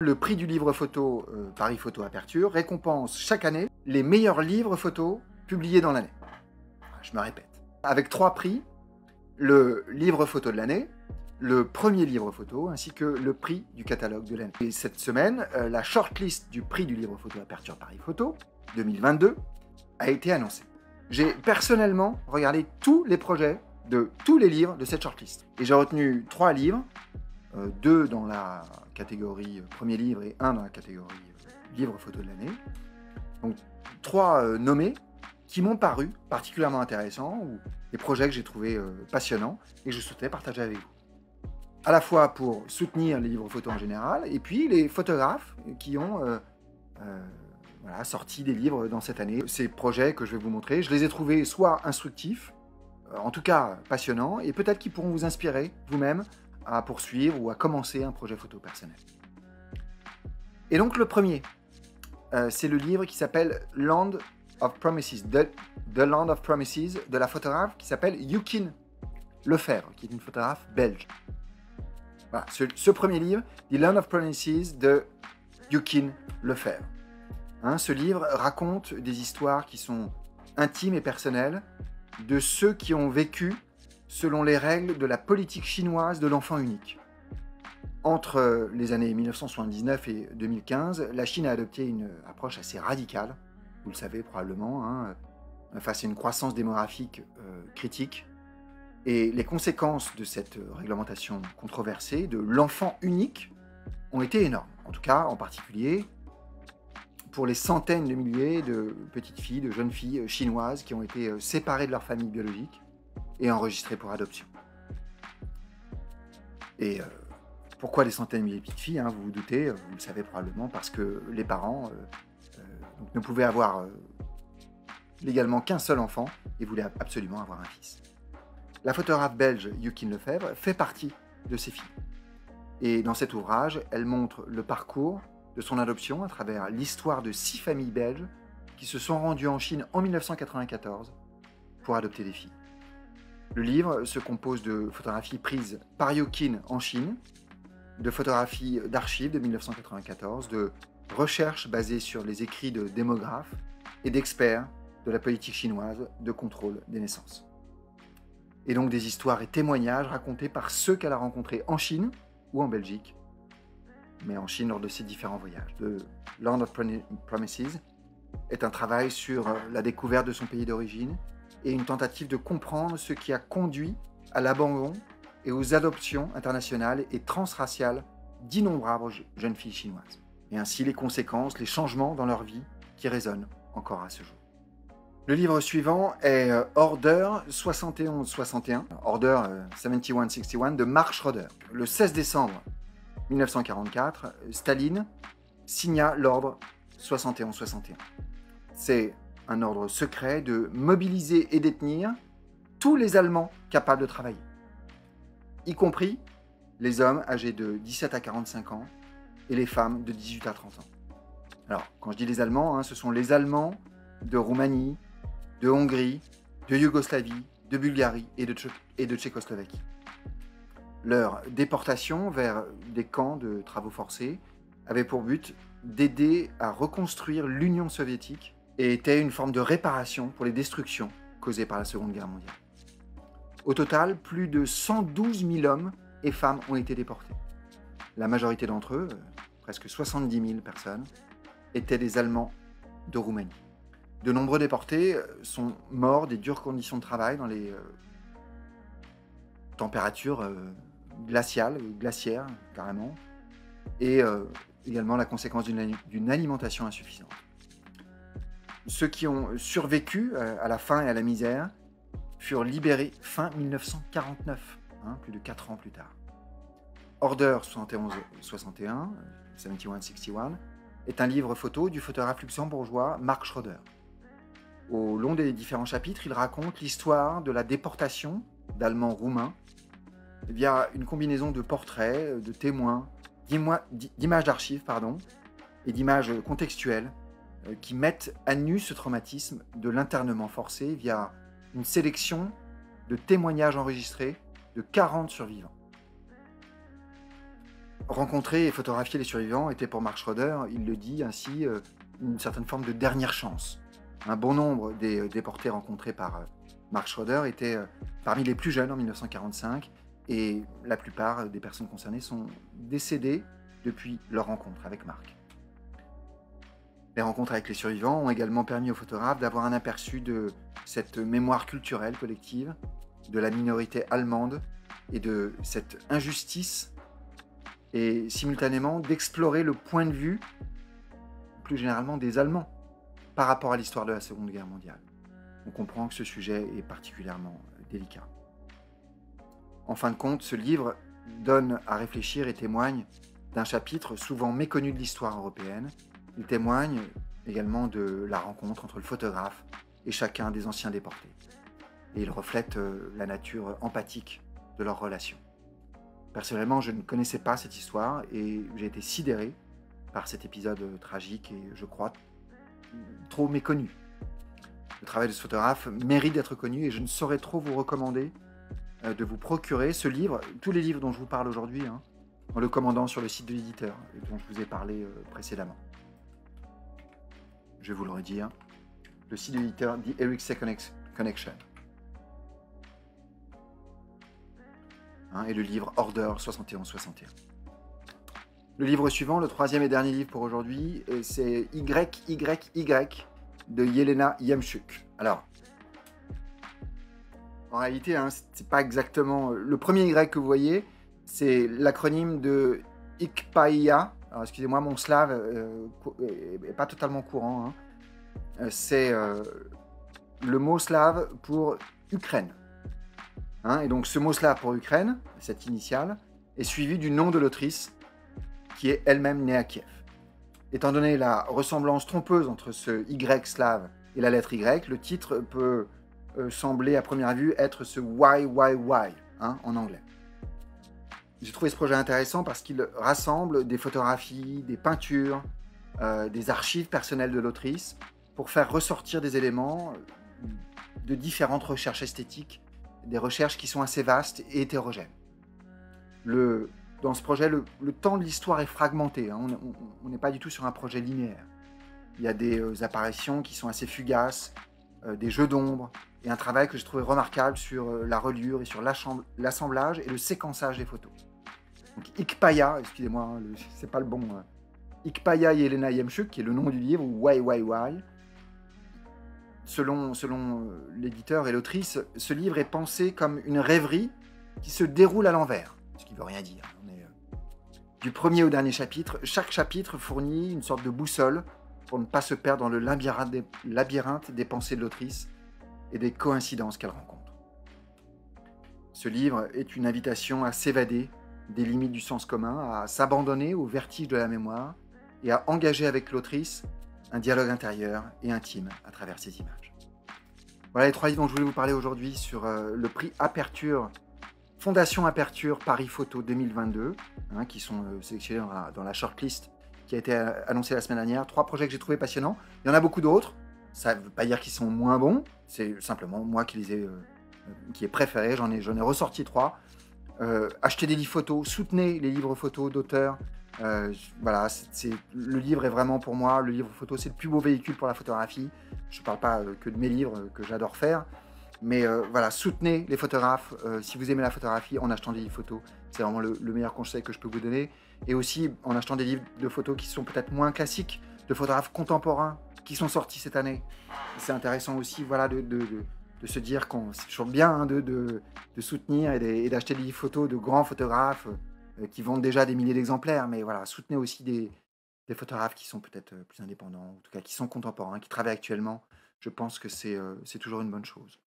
Le prix du livre photo euh, Paris Photo Aperture récompense chaque année les meilleurs livres photos publiés dans l'année. Je me répète. Avec trois prix, le livre photo de l'année, le premier livre photo ainsi que le prix du catalogue de l'année. Et cette semaine, euh, la shortlist du prix du livre photo Aperture Paris Photo 2022 a été annoncée. J'ai personnellement regardé tous les projets de tous les livres de cette shortlist. Et j'ai retenu trois livres, deux dans la catégorie euh, premier livre et un dans la catégorie livre photo de l'année. Donc trois nommés qui m'ont paru particulièrement intéressants ou des projets que j'ai trouvés passionnants et que je souhaitais partager avec vous à la fois pour soutenir les livres photos en général, et puis les photographes qui ont euh, euh, sorti des livres dans cette année. Ces projets que je vais vous montrer, je les ai trouvés soit instructifs, euh, en tout cas passionnants, et peut-être qu'ils pourront vous inspirer vous-même à poursuivre ou à commencer un projet photo personnel. Et donc le premier, c'est le livre qui s'appelle Land of Promises, The, Land of Promises, de la photographe qui s'appelle Yukin Lefebvre, qui est une photographe belge ce, premier livre, The Land of Promises de Yukin Lefebvre. Hein, ce livre raconte des histoires qui sont intimes et personnelles de ceux qui ont vécu selon les règles de la politique chinoise de l'enfant unique. Entre les années 1979 et 2015, la Chine a adopté une approche assez radicale, vous le savez probablement, hein, face à une croissance démographique euh, critique et les conséquences de cette réglementation controversée, de l'enfant unique, ont été énormes. En tout cas, en particulier pour les centaines de milliers de petites filles, de jeunes filles chinoises qui ont été euh, séparées de leur famille biologique et enregistrées pour adoption. Et euh, pourquoi des centaines de milliers de petites filles hein, Vous vous doutez, euh, vous le savez probablement, parce que les parents ne pouvaient avoir légalement qu'un seul enfant et voulaient absolument avoir un fils. La photographe belge Yukin Lefebvre fait partie de ces filles. Et dans cet ouvrage, elle montre le parcours de son adoption à travers l'histoire de six familles belges qui se sont rendues en Chine en 1994 pour adopter des filles. Le livre se compose de photographies prises par Yukin en Chine, de photographies d'archives de 1994, de recherches basées sur les écrits de démographes et d'experts de la politique chinoise de contrôle des naissances et donc des histoires et témoignages racontés par ceux qu'elle a rencontrés en Chine ou en Belgique, mais en Chine lors de ses différents voyages. The Land of Promises est un travail sur la découverte de son pays d'origine et une tentative de comprendre ce qui a conduit à l'abandon et aux adoptions internationales et transraciales d'innombrables jeunes filles chinoises, et ainsi les conséquences, les changements dans leur vie qui résonnent encore à ce jour. Le livre suivant est euh, Order 7161, Order 7161 euh, de Mark Schroeder. Le 16 décembre 1944, Staline signa l'ordre 7161. C'est un ordre secret de mobiliser et détenir tous les Allemands capables de travailler, y compris les hommes âgés de 17 à 45 ans et les femmes de 18 à 30 ans. Alors, quand je dis les Allemands, hein, ce sont les Allemands de Roumanie, de Hongrie, de Yougoslavie, de Bulgarie et de, et de Tchécoslovaquie. Leur déportation vers des camps de travaux forcés avait pour but d'aider à reconstruire l'Union soviétique et était une forme de réparation pour les destructions causées par la Seconde Guerre mondiale. Au total, plus de 112 000 hommes et femmes ont été déportés. La majorité d'entre eux, presque 70 000 personnes, étaient des Allemands de Roumanie. De nombreux déportés euh, sont morts des dures conditions de travail dans les euh, températures euh, glaciales, glaciaires carrément, et également la conséquence d'une alimentation insuffisante. Ceux qui ont survécu à la faim et à la misère furent libérés fin 1949, hein, plus de 4 ans plus tard. Order 71-61, 71-61, est un livre photo du photographe luxembourgeois Mark Schroeder. Au long des différents chapitres, il raconte l'histoire de la déportation d'Allemands roumains via une combinaison de portraits, de témoins, d'images d'archives et d'images contextuelles euh, qui mettent à nu ce traumatisme de l'internement forcé via une sélection de témoignages enregistrés de 40 survivants. rencontrer et photographier les survivants était pour Mark Schroeder, il le dit ainsi, euh, une certaine forme de dernière chance. Un bon nombre des euh, déportés rencontrés par euh, Mark Schroeder étaient parmi les plus jeunes en 1945 et la plupart des personnes concernées sont décédées depuis leur rencontre avec Marc. Les rencontres avec les survivants ont également permis aux photographes d'avoir un aperçu de cette mémoire culturelle collective, de la minorité allemande et de cette injustice, et simultanément d'explorer le point de vue, plus généralement, des Allemands par rapport à l'histoire de la Seconde Guerre mondiale. On comprend que ce sujet est particulièrement délicat. En fin de compte, ce livre donne à réfléchir et témoigne d'un chapitre souvent méconnu de l'histoire européenne. Il témoigne également de la rencontre entre le photographe et chacun des anciens déportés. Et il reflète euh, la nature empathique de leur relation. Personnellement, je ne connaissais pas cette histoire et j'ai été sidéré par cet épisode tragique et je crois trop méconnu. Le travail de ce photographe mérite d'être connu et je ne saurais trop vous recommander euh, de vous procurer ce livre, tous les livres dont je vous parle aujourd'hui, hein, en le commandant sur le site de l'éditeur dont je vous ai parlé euh, précédemment. Je vais vous le redire, le site de l'éditeur The Eric Connection. Hein, et le livre Order 71-61. Le livre suivant, le troisième et dernier livre pour aujourd'hui, euh, c'est YYY de Yelena Yemchuk. Alors, en réalité, hein, c'est pas exactement. Le premier Y que vous voyez, c'est l'acronyme de IKPAIA. Excusez-moi, mon slave n'est euh, pas totalement courant. Hein. Euh, c'est le mot slave pour Ukraine. Hein. et donc, ce mot slave pour Ukraine, cette initiale, est suivi du nom de l'autrice, qui est elle-même née à Kiev. Étant donné la ressemblance trompeuse entre ce Y slave et la lettre Y, le titre peut euh, semblait à première vue être ce why hein, en anglais. J'ai trouvé ce projet intéressant parce qu'il rassemble des photographies, des peintures, euh, des archives personnelles de l'autrice pour faire ressortir des éléments euh, de différentes recherches esthétiques, des recherches qui sont assez vastes et hétérogènes. Dans ce projet, le, temps de l'histoire est fragmenté. Hein. on n'est pas du tout sur un projet linéaire. Il y a des apparitions qui sont assez fugaces, des jeux d'ombre, et un travail que j'ai trouvé remarquable sur euh, la reliure et sur l'assemblage et le séquençage des photos. Donc Ikpaya, excusez-moi, hein, c'est pas le bon. Euh, Ikpaya Yelena Yemchuk, qui est le nom du livre, ou Why Why Why. Selon, selon euh, l'éditeur et l'autrice, ce livre est pensé comme une rêverie qui se déroule à l'envers, ce qui veut rien dire. du premier au dernier chapitre, chaque chapitre fournit une sorte de boussole pour ne pas se perdre dans le labyrinthe des pensées de l'autrice et des coïncidences qu'elle rencontre. Ce livre est une invitation à s'évader des limites du sens commun, à s'abandonner au vertige de la mémoire et à engager avec l'autrice un dialogue intérieur et intime à travers ces images. Voilà les trois livres dont je voulais vous parler aujourd'hui sur euh, le prix Aperture, Fondation Aperture Paris Photo 2022, hein, qui sont euh, sélectionnés dans la, shortlist qui a été euh, annoncée la semaine dernière. Trois projets que j'ai trouvé passionnants. Il y en a beaucoup d'autres. Ça ne veut pas dire qu'ils sont moins bons, c'est simplement moi qui les ai, qui ai préféré. J'en ai, j'en ai ressorti trois. Euh, achetez des livres photos, soutenez les livres photos d'auteurs. Euh, voilà, c'est, le livre est vraiment pour moi, le livre photo, c'est le plus beau véhicule pour la photographie. Je ne parle pas que de mes livres que j'adore faire, mais voilà, soutenez les photographes. si vous aimez la photographie, en achetant des livres photos, c'est vraiment le, le, meilleur conseil que je peux vous donner. Et aussi en achetant des livres de photos qui sont peut-être moins classiques, de photographes contemporains, qui sont sortis cette année. C'est intéressant aussi voilà, de, se dire qu'on c'est toujours bien hein, de, de, soutenir et d'acheter des photos de grands photographes euh, qui vendent déjà des milliers d'exemplaires, mais voilà, soutenez aussi des, photographes qui sont peut-être euh, plus indépendants, en tout cas qui sont contemporains, qui travaillent actuellement. Je pense que c'est euh, c'est toujours une bonne chose.